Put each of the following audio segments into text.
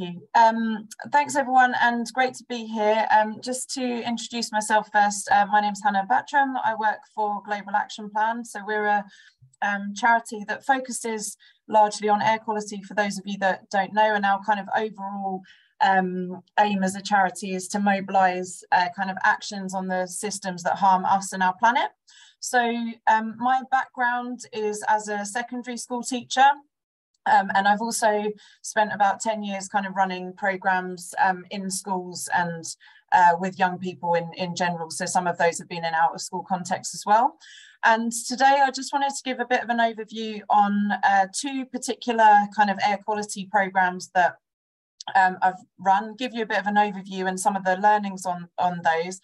you. Um, thanks everyone and great to be here. Um, just to introduce myself first, uh, my name is Hannah Battram. I work for Global Action Plan. So we're a um, charity that focuses largely on air quality for those of you that don't know and our kind of overall um, aim as a charity is to mobilise uh, kind of actions on the systems that harm us and our planet. So um, my background is as a secondary school teacher um, and I've also spent about 10 years kind of running programs um, in schools and uh, with young people in, in general. So some of those have been in out of school context as well. And today I just wanted to give a bit of an overview on uh, two particular kind of air quality programs that um, I've run, give you a bit of an overview and some of the learnings on, on those,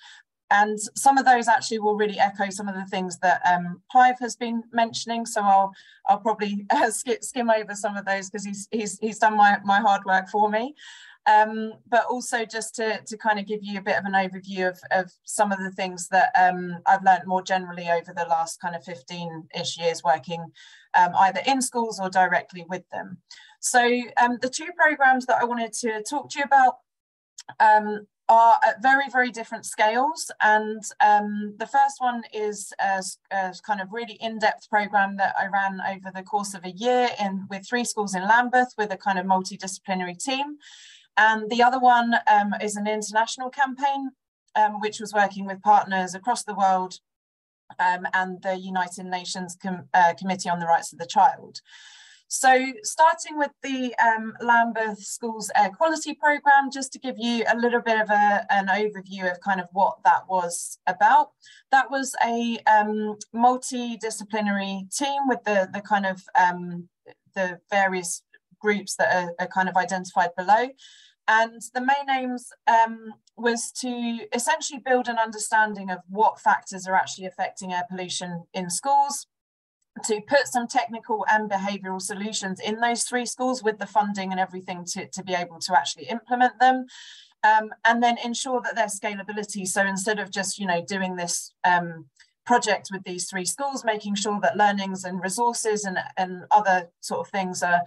and some of those actually will really echo some of the things that um, Clive has been mentioning. So I'll I'll probably uh, skip, skim over some of those because he's, he's he's done my my hard work for me. Um, but also just to, to kind of give you a bit of an overview of, of some of the things that um, I've learned more generally over the last kind of 15-ish years working um, either in schools or directly with them. So um, the two programs that I wanted to talk to you about um, are at very, very different scales. And um, the first one is a, a kind of really in-depth program that I ran over the course of a year in with three schools in Lambeth with a kind of multidisciplinary team. And the other one um, is an international campaign, um, which was working with partners across the world um, and the United Nations Com uh, Committee on the Rights of the Child. So starting with the um, Lambeth Schools Air Quality Programme, just to give you a little bit of a, an overview of kind of what that was about. That was a um, multidisciplinary team with the, the kind of um, the various groups that are, are, kind of identified below. And the main aims um, was to essentially build an understanding of what factors are actually affecting air pollution in schools, to put some technical and behavioural solutions in those three schools with the funding and everything to, to be able to actually implement them. Um, and then ensure that their scalability. So instead of just, you know, doing this um, project with these three schools, making sure that learnings and resources and, and other sort of things are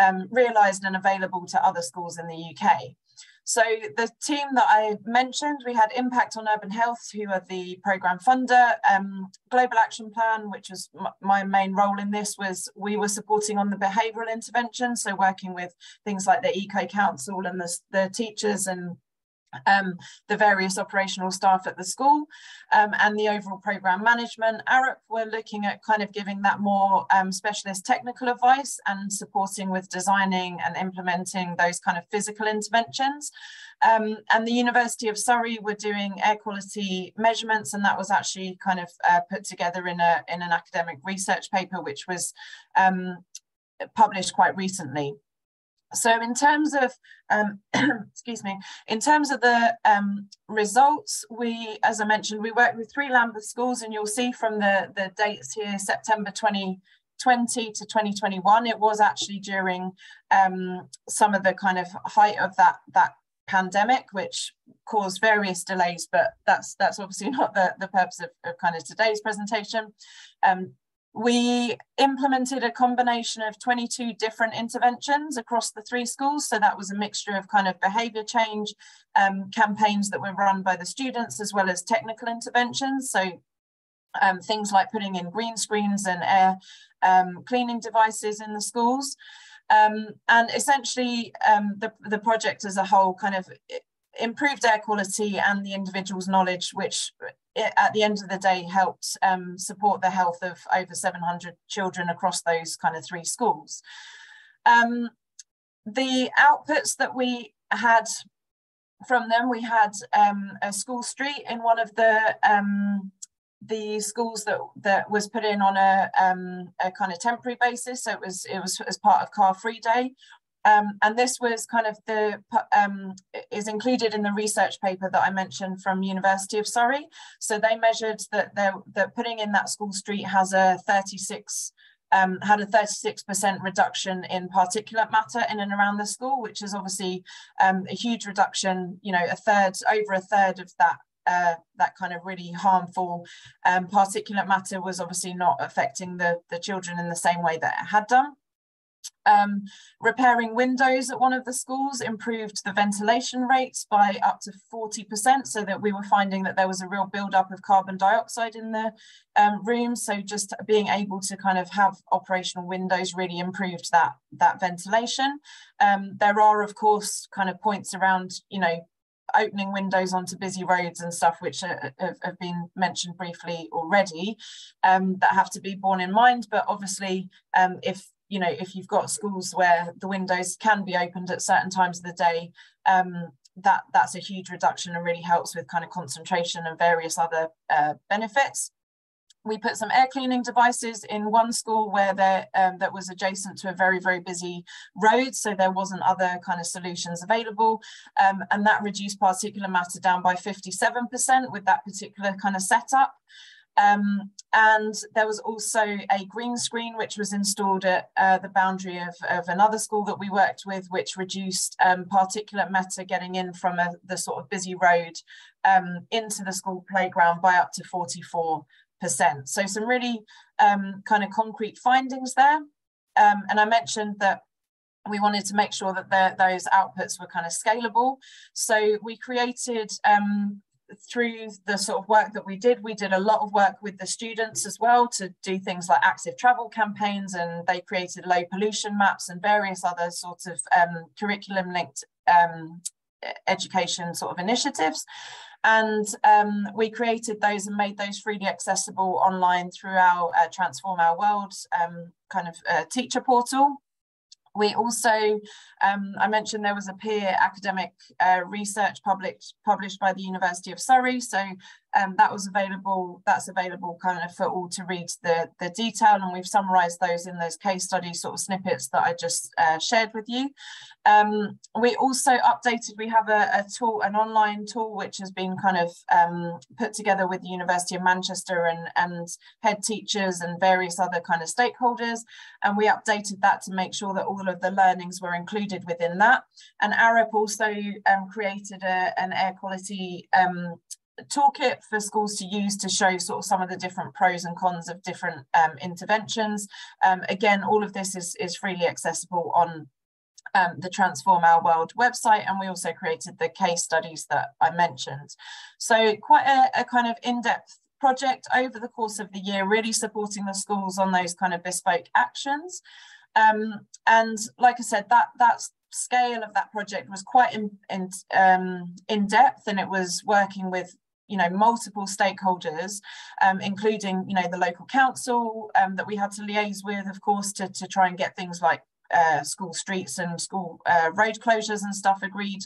um, realised and available to other schools in the UK. So the team that I mentioned, we had Impact on Urban Health, who are the program funder. Um, Global Action Plan, which was my main role in this, was we were supporting on the behavioural intervention, so working with things like the Eco Council and the, the teachers and um, the various operational staff at the school um, and the overall program management. Arup we're looking at kind of giving that more um, specialist technical advice and supporting with designing and implementing those kind of physical interventions. Um, and the University of Surrey were doing air quality measurements and that was actually kind of uh, put together in, a, in an academic research paper which was um, published quite recently. So in terms of, um, excuse me, in terms of the um, results, we, as I mentioned, we worked with three Lambeth schools and you'll see from the, the dates here, September 2020 to 2021, it was actually during um, some of the kind of height of that, that pandemic, which caused various delays, but that's that's obviously not the, the purpose of, of kind of today's presentation. Um, we implemented a combination of 22 different interventions across the three schools. So that was a mixture of kind of behaviour change um, campaigns that were run by the students as well as technical interventions. So um, things like putting in green screens and air um, cleaning devices in the schools. Um, and essentially um, the, the project as a whole kind of improved air quality and the individual's knowledge, which eh, at the end of the day helped um, support the health of over 700 children across those kind of three schools. Um, the outputs that we had from them, we had um, a school street in one of the um, the schools that that was put in on a, um, a kind of temporary basis. So it was it was as part of Car Free Day, um, and this was kind of the, um, is included in the research paper that I mentioned from University of Surrey. So they measured that, that putting in that school street has a 36, um, had a 36% reduction in particulate matter in and around the school, which is obviously um, a huge reduction, you know, a third, over a third of that uh, that kind of really harmful um, particulate matter was obviously not affecting the, the children in the same way that it had done. Um, repairing windows at one of the schools improved the ventilation rates by up to 40% so that we were finding that there was a real buildup of carbon dioxide in the um, rooms. So just being able to kind of have operational windows really improved that, that ventilation. Um, there are, of course, kind of points around, you know, opening windows onto busy roads and stuff, which are, have, have, been mentioned briefly already, um, that have to be borne in mind. But obviously, um, if you know, if you've got schools where the windows can be opened at certain times of the day, um, that that's a huge reduction and really helps with kind of concentration and various other uh, benefits. We put some air cleaning devices in one school where there um, that was adjacent to a very very busy road, so there wasn't other kind of solutions available, um, and that reduced particulate matter down by 57% with that particular kind of setup. Um, and there was also a green screen which was installed at uh, the boundary of, of, another school that we worked with, which reduced um, particulate matter getting in from a, the sort of busy road um, into the school playground by up to 44%. So some really um, kind of concrete findings there. Um, and I mentioned that we wanted to make sure that the, those outputs were kind of scalable. So we created um, through the sort of work that we did, we did a lot of work with the students as well to do things like active travel campaigns and they created low pollution maps and various other sorts of um, curriculum linked um, education sort of initiatives. And um, we created those and made those freely accessible online through our uh, Transform Our World um, kind of uh, teacher portal. We also, um, I mentioned there was a peer academic uh, research published, published by the University of Surrey. So um, that was available, that's available kind of for all to read the, the detail and we've summarised those in those case study sort of snippets that I just uh, shared with you. Um, we also updated, we have a, a, tool, an online tool which has been kind of um, put together with the University of Manchester and, and head teachers and various other kind of stakeholders. And we updated that to make sure that all of the learnings were included within that. And Arup also um, created a, an air quality um, toolkit for schools to use to show sort of some of the different pros and cons of different um, interventions. Um, again, all of this is, is freely accessible on um, the Transform Our World website, and we also created the case studies that I mentioned. So quite a, a kind of in-depth project over the course of the year, really supporting the schools on those kind of bespoke actions. Um, and like I said, that that's scale of that project was quite in, in, um, in depth and it was working with you know multiple stakeholders um, including you know the local council um, that we had to liaise with of course to, to try and get things like uh, school streets and school uh, road closures and stuff agreed.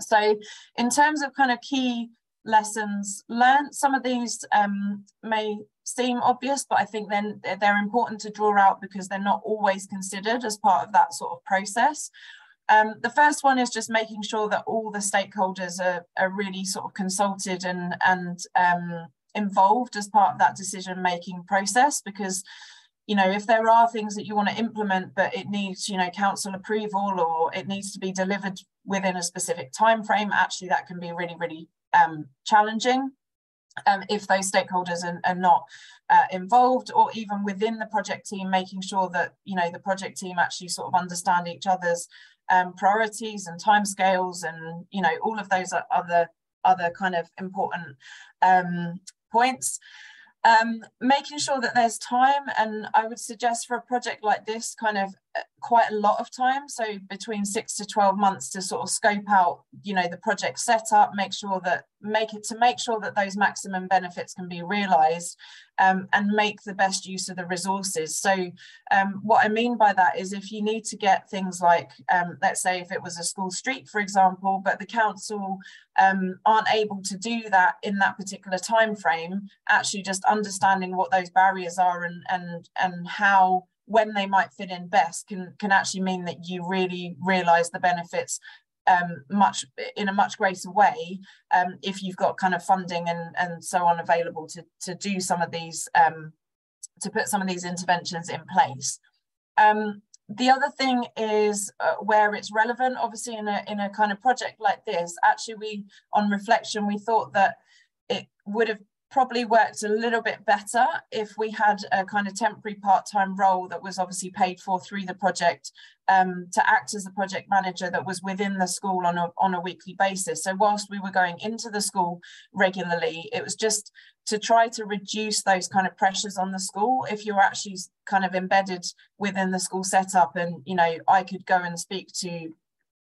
So in terms of kind of key lessons learned some of these um, may seem obvious but i think then they're important to draw out because they're not always considered as part of that sort of process um, the first one is just making sure that all the stakeholders are, are really sort of consulted and, and um, involved as part of that decision making process because you know if there are things that you want to implement but it needs you know council approval or it needs to be delivered within a specific time frame actually that can be really really um, challenging um, if those stakeholders are, are not uh, involved or even within the project team making sure that you know the project team actually sort of understand each other's um, priorities and timescales and you know all of those other other kind of important um, points. Um, making sure that there's time and I would suggest for a project like this kind of quite a lot of time. So between six to 12 months to sort of scope out you know the project setup make sure that make it to make sure that those maximum benefits can be realized um, and make the best use of the resources. So um, what I mean by that is if you need to get things like um, let's say if it was a school street for example but the council um, aren't able to do that in that particular time frame actually just understanding what those barriers are and and and how when they might fit in best can can actually mean that you really realize the benefits um, much in a much greater way um, if you've got kind of funding and and so on available to to do some of these um, to put some of these interventions in place. Um, the other thing is uh, where it's relevant, obviously in a in a kind of project like this, actually we on reflection we thought that it would have probably worked a little bit better if we had a kind of temporary part-time role that was obviously paid for through the project um, to act as the project manager that was within the school on a, on a weekly basis. So whilst we were going into the school regularly, it was just to try to reduce those kind of pressures on the school if you're actually kind of embedded within the school setup and you know i could go and speak to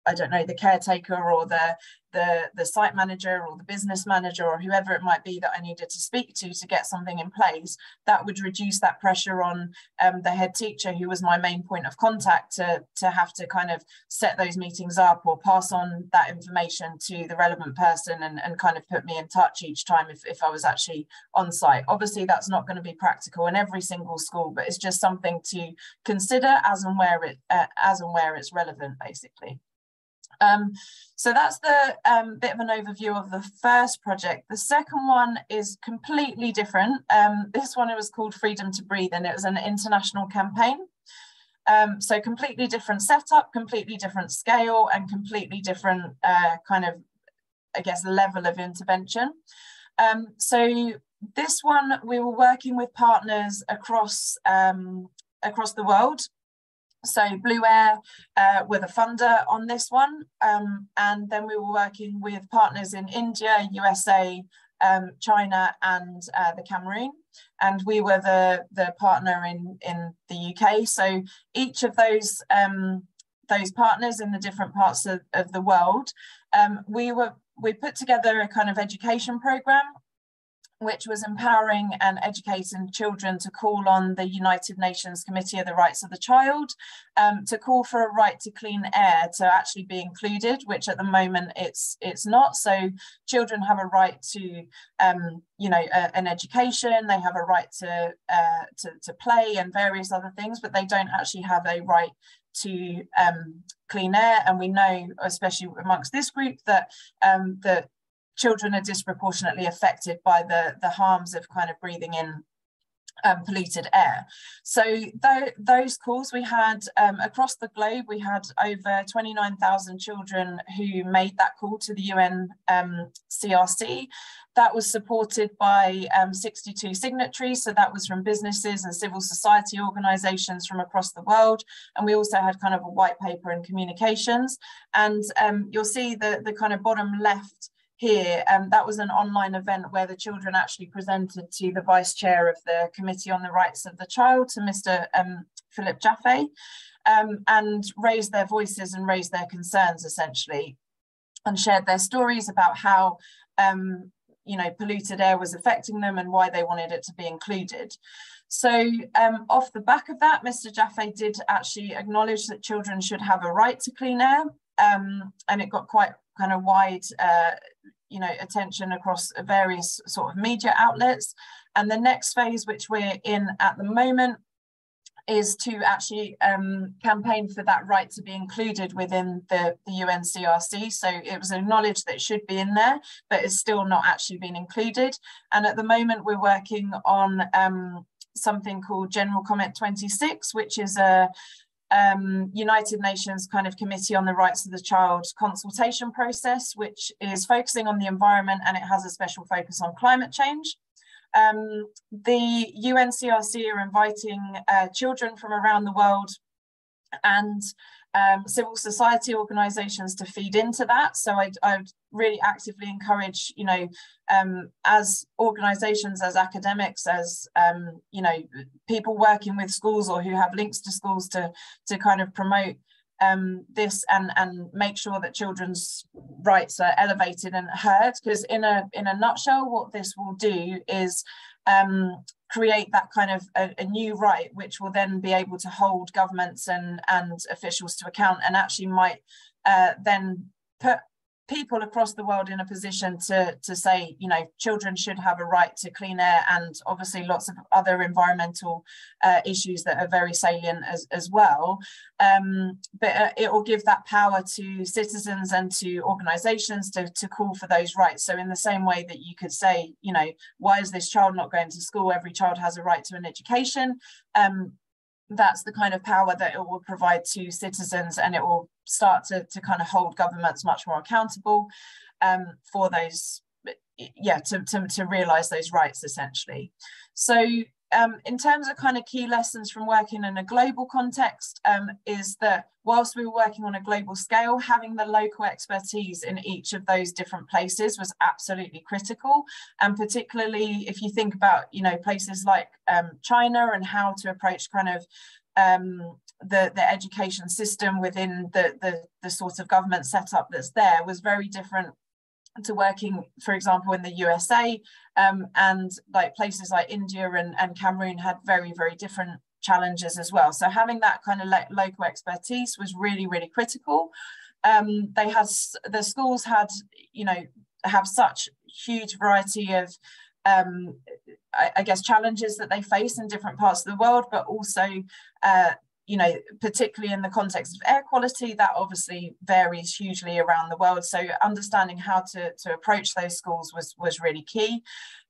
I don't know, the caretaker or the, the, the site manager or the business manager or whoever it might be that I needed to speak to to get something in place, that would reduce that pressure on um, the head teacher, who was my main point of contact, to, to have to kind of set those meetings up or pass on that information to the relevant person and, and kind of put me in touch each time if, if I was actually on site. Obviously, that's not going to be practical in every single school, but it's just something to consider as and where it uh, as and where it's relevant, basically. Um, so that's the um, bit of an overview of the first project. The second one is completely different. Um, this one it was called Freedom to Breathe and it was an international campaign. Um, so completely different setup, completely different scale and completely different uh, kind of, I guess, level of intervention. Um, so this one, we were working with partners across um, across the world so Blueair uh, were the funder on this one. Um, and then we were working with partners in India, USA, um, China and uh, the Cameroon. And we were the, the partner in, in the UK. So each of those um, those partners in the different parts of, of the world, um, we were we put together a kind of education program which was empowering and educating children to call on the United Nations Committee of the Rights of the Child um, to call for a right to clean air to actually be included, which at the moment it's it's not. So children have a right to, um, you know, a, an education. They have a right to, uh, to to play and various other things, but they don't actually have a right to um, clean air. And we know, especially amongst this group, that um, that children are disproportionately affected by the, the harms of kind of breathing in um, polluted air. So th those calls we had um, across the globe, we had over 29,000 children who made that call to the UN um, CRC. That was supported by um, 62 signatories. So that was from businesses and civil society organizations from across the world. And we also had kind of a white paper and communications. And um, you'll see the, the kind of bottom left here. Um, that was an online event where the children actually presented to the vice chair of the Committee on the Rights of the Child, to Mr. Um, Philip Jaffe, um, and raised their voices and raised their concerns essentially, and shared their stories about how um, you know polluted air was affecting them and why they wanted it to be included. So um, off the back of that, Mr. Jaffe did actually acknowledge that children should have a right to clean air, um, and it got quite kind of wide, uh, you know, attention across various sort of media outlets. And the next phase, which we're in at the moment, is to actually um, campaign for that right to be included within the, the UNCRC. So it was acknowledged that it should be in there, but it's still not actually been included. And at the moment, we're working on um, something called General Comment 26, which is a, um, United Nations kind of Committee on the Rights of the Child consultation process, which is focusing on the environment and it has a special focus on climate change. Um, the UNCRC are inviting uh, children from around the world and um, civil society organisations to feed into that. So I, I really actively encourage, you know, um, as organisations, as academics, as um, you know, people working with schools or who have links to schools to to kind of promote um, this and and make sure that children's rights are elevated and heard. Because in a in a nutshell, what this will do is um, create that kind of a, a, new right, which will then be able to hold governments and, and officials to account and actually might uh, then put people across the world in a position to to say you know children should have a right to clean air and obviously lots of other environmental uh, issues that are very salient as, as well. Um, but uh, it will give that power to citizens and to organizations to, to call for those rights. So in the same way that you could say you know why is this child not going to school? Every child has a right to an education. Um, that's the kind of power that it will provide to citizens and it will start to, to kind of hold governments much more accountable um, for those yeah, to, to, to realize those rights essentially. So um, in terms of kind of key lessons from working in a global context um, is that whilst we were working on a global scale, having the local expertise in each of those different places was absolutely critical. And particularly if you think about, you know, places like um, China and how to approach kind of um, the, the education system within the, the, the sort of government setup that's there was very different to working, for example, in the USA um, and like places like India and, and Cameroon had very, very different challenges as well. So having that kind of local expertise was really, really critical. Um, they had, the schools had, you know, have such huge variety of um, I, I, guess challenges that they face in different parts of the world, but also uh, you know, particularly in the context of air quality, that obviously varies hugely around the world. So understanding how to, to approach those schools was, was really key.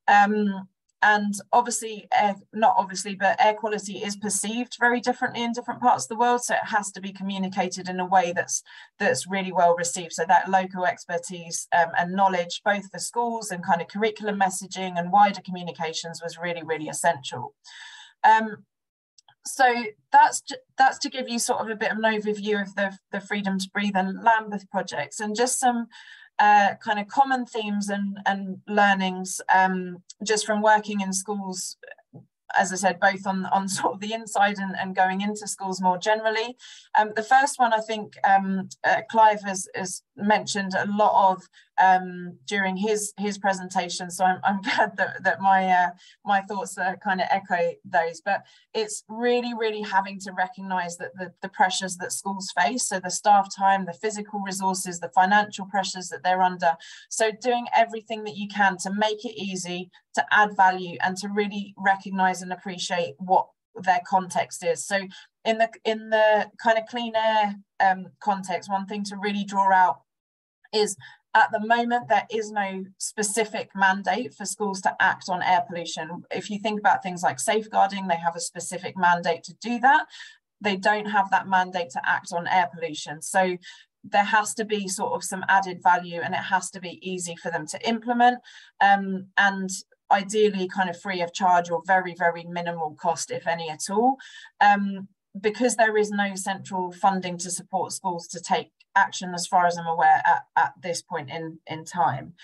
Um, and obviously, not obviously, but air quality is perceived very differently in different parts of the world. So it has to be communicated in a way that's that's really well received. So that local expertise um, and knowledge, both for schools and kind of curriculum messaging and wider communications was really, really essential. Um, so that's that's to give you sort of a bit of an overview of the, the Freedom to Breathe and Lambeth projects and just some uh, kind of common themes and, and learnings um, just from working in schools as I said, both on, on sort of the inside and, and going into schools more generally. Um, the first one, I think um, uh, Clive has, has mentioned a lot of um, during his his presentation. So I'm, I'm glad that, that my uh, my thoughts uh, kind of echo those. But it's really, really having to recognise that the, the pressures that schools face, so the staff time, the physical resources, the financial pressures that they're under. So doing everything that you can to make it easy, to add value, and to really recognise and appreciate what their context is. So in the in the kind of clean air um, context, one thing to really draw out is at the moment, there is no specific mandate for schools to act on air pollution. If you think about things like safeguarding, they have a specific mandate to do that. They don't have that mandate to act on air pollution. So there has to be sort of some added value and it has to be easy for them to implement. Um, and ideally kind of free of charge or very, very minimal cost, if any at all. Um, because there is no central funding to support schools to take action as far as I'm aware at, at this point in, in time.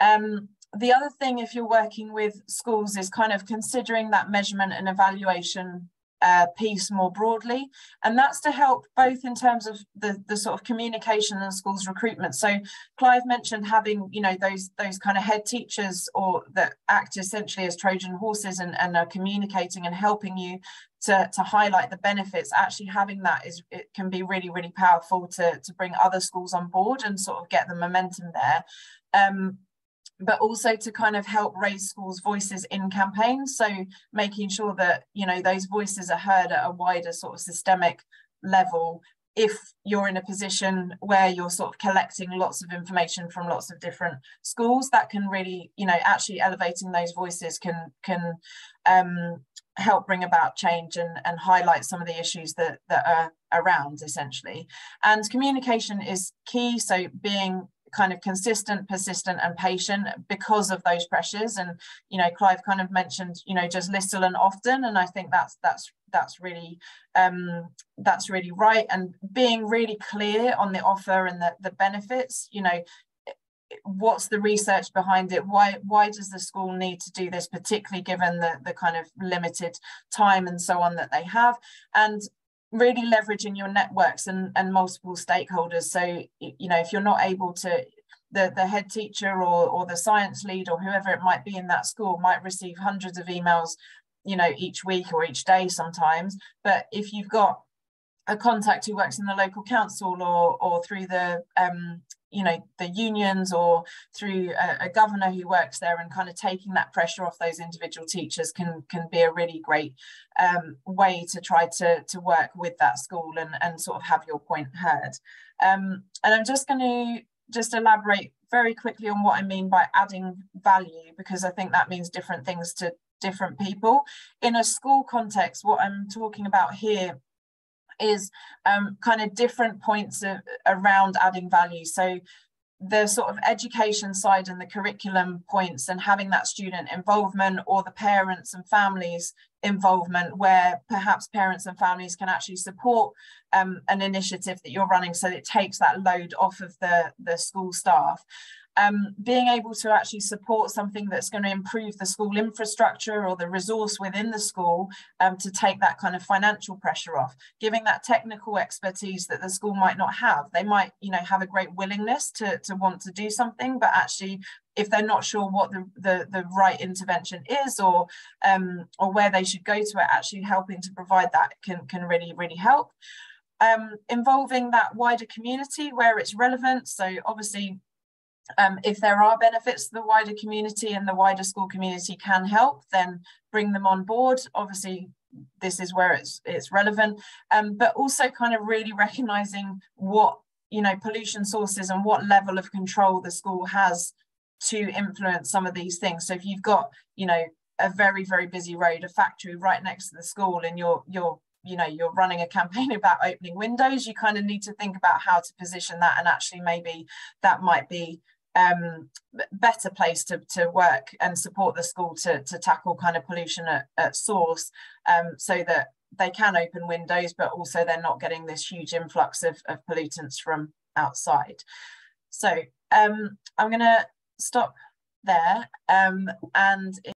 Um, the other thing if you're working with schools is kind of considering that measurement and evaluation uh, piece more broadly. And that's to help both in terms of the the sort of communication and schools recruitment. So clive mentioned having you know those those kind of head teachers or that act essentially as trojan horses and, and are communicating and helping you to, to highlight the benefits, actually having that is it can be really, really powerful to, to bring other schools on board and sort of get the momentum there. Um, but also to kind of help raise schools' voices in campaigns. So making sure that you know those voices are heard at a wider sort of systemic level. If you're in a position where you're sort of collecting lots of information from lots of different schools, that can really, you know, actually elevating those voices can can um, help bring about change and, and highlight some of the issues that, that are around essentially. And communication is key. So being kind of consistent, persistent and patient because of those pressures. And, you know, Clive kind of mentioned, you know, just little and often. And I think that's, that's, that's really, um, that's really right. And being really clear on the offer and the, the benefits, you know, what's the research behind it why why does the school need to do this particularly given the the kind of limited time and so on that they have and really leveraging your networks and and multiple stakeholders. So you know if you're not able to the, the head teacher or, or the science lead or whoever it might be in that school might receive hundreds of emails you know each week or each day sometimes. But if you've got a contact who works in the local council or or through the um, you know the unions or through a, a, governor who works there and kind of taking that pressure off those individual teachers can can be a really great um, way to try to to work with that school and and sort of have your point heard. Um, and i'm just going to just elaborate very quickly on what i mean by adding value because i think that means different things to different people. In a school context what i'm talking about here is um, kind of different points of, around adding value. So the sort of education side and the curriculum points and having that student involvement or the parents and families involvement where perhaps parents and families can actually support um, an initiative that you're running so it takes that load off of the, the school staff um, being able to actually support something that's going to improve the school infrastructure or the resource within the school um, to take that kind of financial pressure off, giving that technical expertise that the school might not have. They might, you know, have a great willingness to, to want to do something, but actually if they're not sure what the, the, the right intervention is or um, or where they should go to it, actually helping to provide that can, can really, really help. Um, involving that wider community where it's relevant. So obviously um, if there are benefits to the wider community and the wider school community can help, then bring them on board. Obviously, this is where it's it's relevant, um, but also kind of really recognizing what you know pollution sources and what level of control the school has to influence some of these things. So if you've got you know a very very busy road, a factory right next to the school, and you're you're you know you're running a campaign about opening windows, you kind of need to think about how to position that, and actually maybe that might be um, better place to, to work and support the school to, to tackle kind of pollution at, at source um, so that they can open windows, but also they're not getting this huge influx of, of pollutants from outside. So um, I'm going to stop there um, and